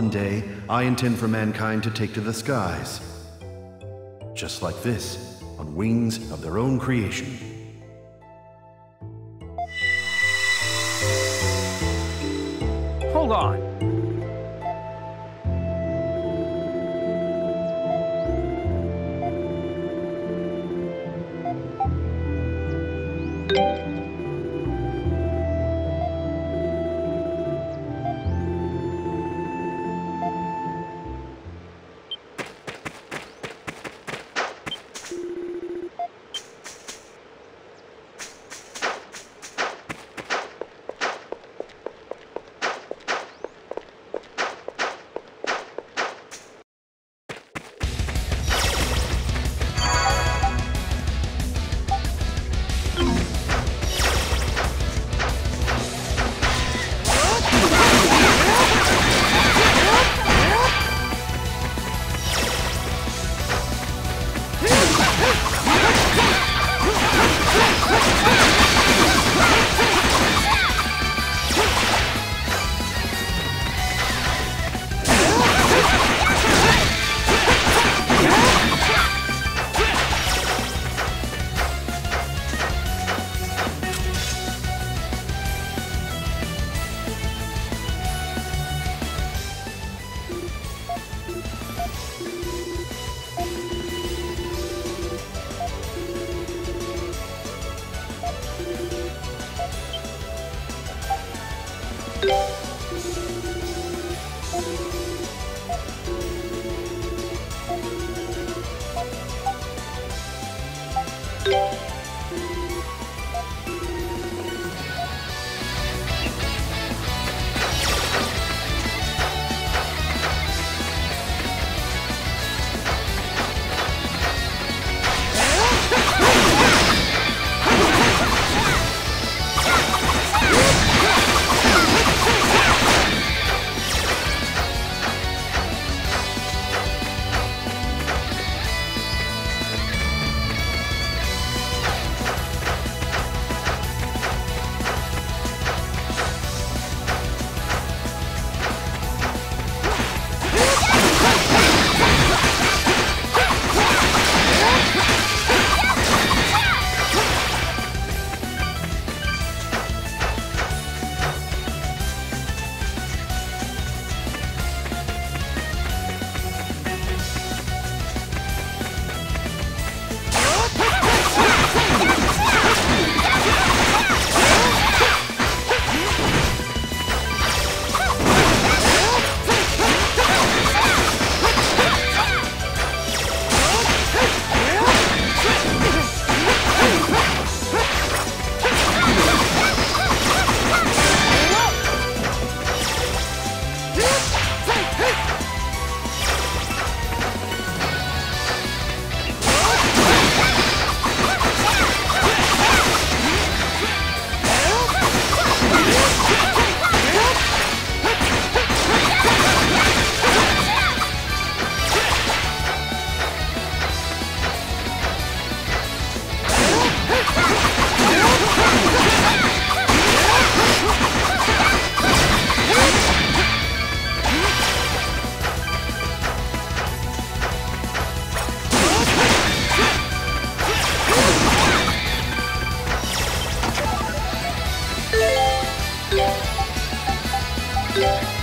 One day, I intend for mankind to take to the skies. Just like this, on wings of their own creation. Hold on. Yeah.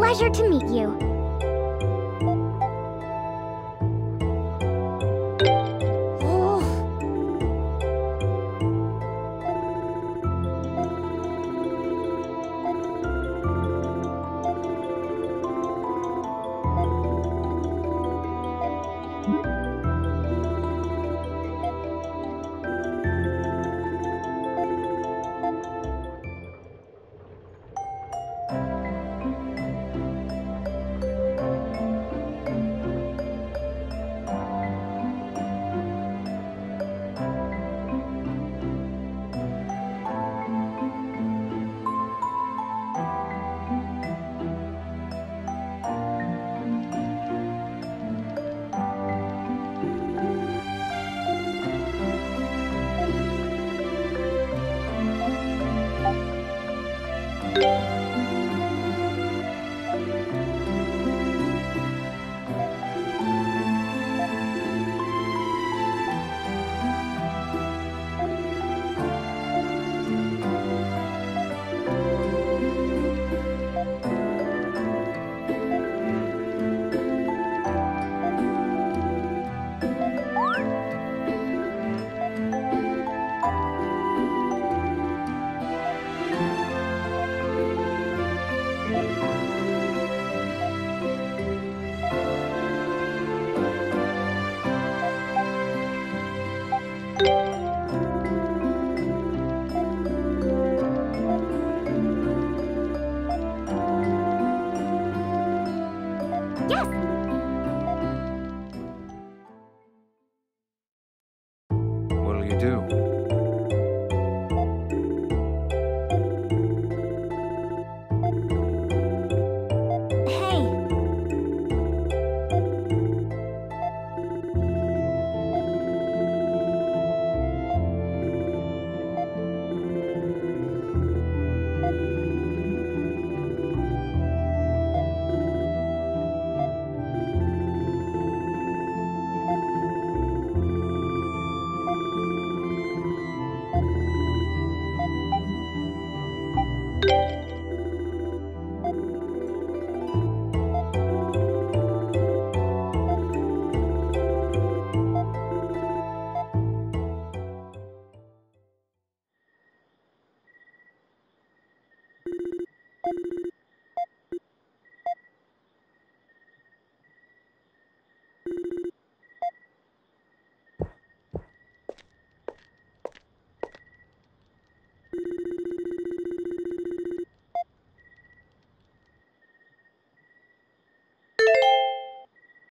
Pleasure to meet you.